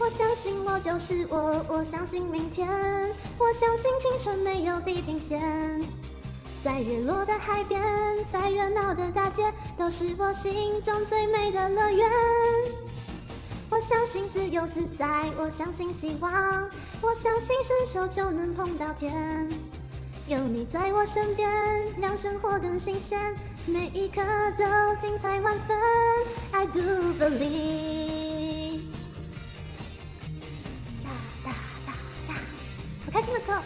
我相信我就是我，我相信明天，我相信青春没有地平线。在日落的海边，在热闹的大街，都是我心中最美的乐园。我相信自由自在，我相信希望，我相信伸手就能碰到天。有你在我身边，让生活更新鲜，每一刻都精彩万分。I do believe。开心的歌